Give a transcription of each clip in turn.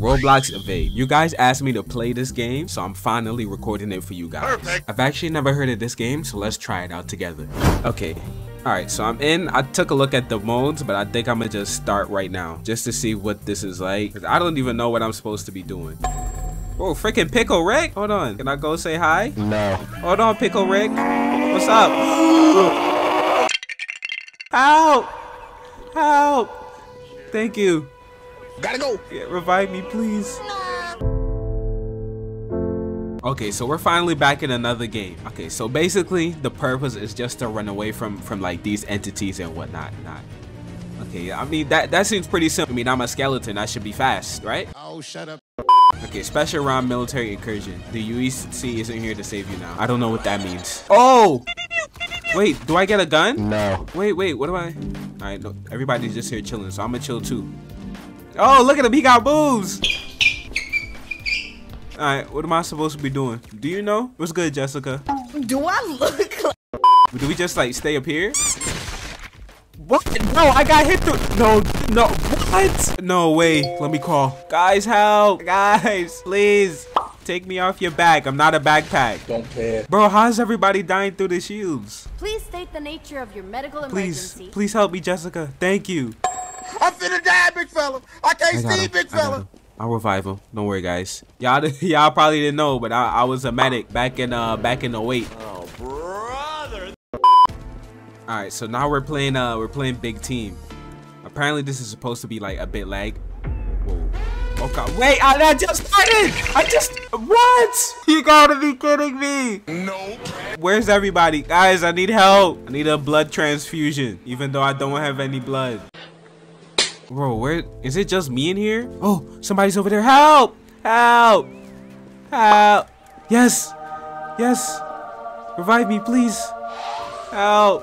Roblox Evade. You guys asked me to play this game, so I'm finally recording it for you guys. Perfect. I've actually never heard of this game, so let's try it out together. Okay. Alright, so I'm in. I took a look at the modes, but I think I'm gonna just start right now, just to see what this is like. 'Cause I don't even know what I'm supposed to be doing. Whoa, freaking Pickle Rick! Hold on. Can I go say hi? No. Hold on, Pickle Rick. What's up? Help! Help! Thank you. Gotta go. Yeah, revive me, please. Okay, so we're finally back in another game. Okay, so basically the purpose is just to run away from from like these entities and whatnot. Not. Okay, I mean that that seems pretty simple. I mean I'm a skeleton. I should be fast, right? Oh, shut up. Okay, special round military incursion. The UEC isn't here to save you now. I don't know what that means. Oh! Wait, do I get a gun? No. Wait, wait, what do I? Alright, no, everybody's just here chilling, so I'm gonna chill too. Oh, look at him, he got boobs. Alright, what am I supposed to be doing? Do you know? What's good, Jessica? Do I look like Do we just like stay up here? What? No, I got hit through. No, no, what? No way. Let me call. Guys, help. Guys, please. Take me off your back. I'm not a backpack. Don't care. Bro, how's everybody dying through the shields? Please state the nature of your medical Please, emergency. please help me, Jessica. Thank you. I'm finna die, big fella. I can't I see, him. big fella. I'll revive him. Don't worry, guys. Y'all, y'all probably didn't know, but I, I was a medic back in uh back in 08. Oh, brother. All right, so now we're playing uh we're playing big team. Apparently this is supposed to be like a bit lag. Whoa. Oh god. Wait, I, I just started. I just what? You gotta be kidding me. No. Where's everybody? Guys, I need help. I need a blood transfusion, even though I don't have any blood. Bro, where is it just me in here? Oh, somebody's over there. Help! Help! Help! Yes! Yes! Revive me, please! Help!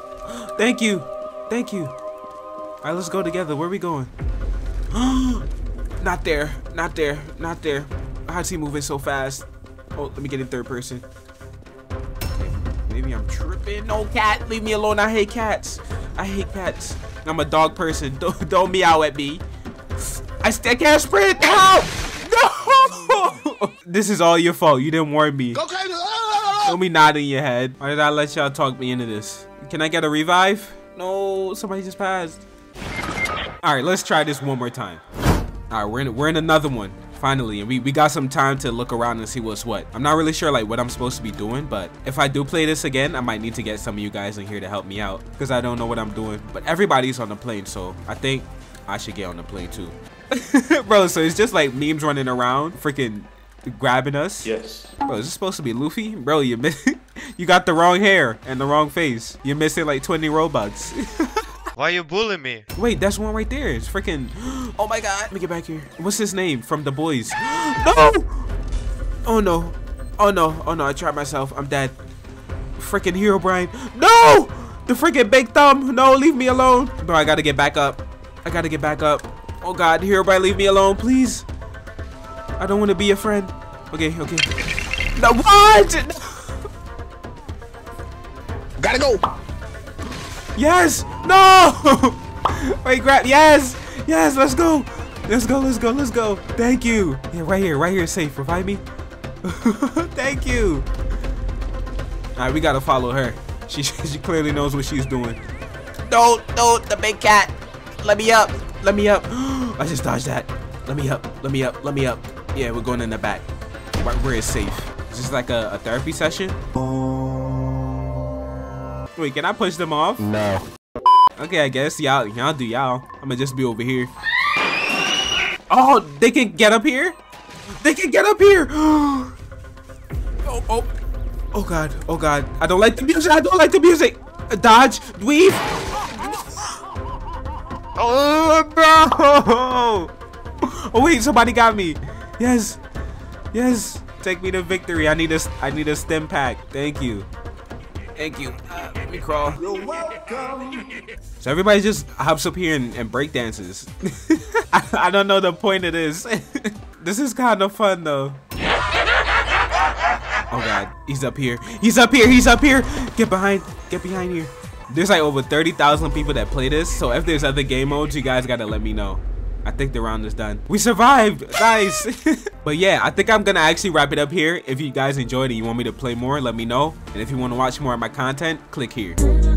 Thank you! Thank you! Alright, let's go together. Where are we going? not there. Not there. Not there. How's he moving so fast? Oh, let me get in third person. Maybe I'm tripping. No cat, leave me alone. I hate cats. I hate cats. I'm a dog person. Don't, don't meow at me. I, I can't sprint. Help! No! this is all your fault. You didn't warn me. Don't be nodding your head. Why did I let y'all talk me into this? Can I get a revive? No, somebody just passed. All right, let's try this one more time. All right, we're in we're in another one finally, and we we got some time to look around and see what's what. I'm not really sure like what I'm supposed to be doing, but if I do play this again, I might need to get some of you guys in here to help me out because I don't know what I'm doing. But everybody's on the plane, so I think I should get on the plane too. Bro, so it's just like memes running around, freaking grabbing us. Yes. Bro, is this supposed to be Luffy? Bro, you miss you got the wrong hair and the wrong face. You're missing like 20 Robux. Why you bullying me? Wait, that's one right there. It's freaking. Oh my god. Let me get back here. What's his name from the boys? no! Oh. oh no. Oh no. Oh no. I tried myself. I'm dead. Freaking Herobrine. No! The freaking big thumb. No, leave me alone. Bro, I gotta get back up. I gotta get back up. Oh god, Herobrine, leave me alone, please. I don't want to be your friend. Okay, okay. No, what? Gotta go. Yes! No! Wait, grab. Yes! Yes, let's go. Let's go, let's go, let's go. Thank you. Yeah, right here, right here, is safe. Revive me. Thank you. All right, we gotta follow her. She, she clearly knows what she's doing. Don't, don't, the big cat. Let me up. Let me up. I just dodged that. Let me up. Let me up. Let me up. Yeah, we're going in the back. Right where it's safe. Is this like a, a therapy session? Oh. Wait, can I push them off? No. Okay, I guess y'all y'all do y'all. I'ma just be over here. Oh, they can get up here? They can get up here! oh, oh, oh god, oh god. I don't like the music, I don't like the music! Dodge, weave! Oh no! Oh wait, somebody got me. Yes, yes. Take me to victory. I need a, I need a stem pack. Thank you. Thank you. Uh, let me crawl. You're welcome. So everybody just hops up here and, and break dances. I, I don't know the point of this. this is kind of fun though. Oh god, he's up here. He's up here. He's up here. Get behind. Get behind here. There's like over 30,000 people that play this. So if there's other game modes, you guys gotta let me know. I think the round is done. We survived, guys. but yeah, I think I'm gonna actually wrap it up here. If you guys enjoyed and you want me to play more, let me know. And if you want to watch more of my content, click here.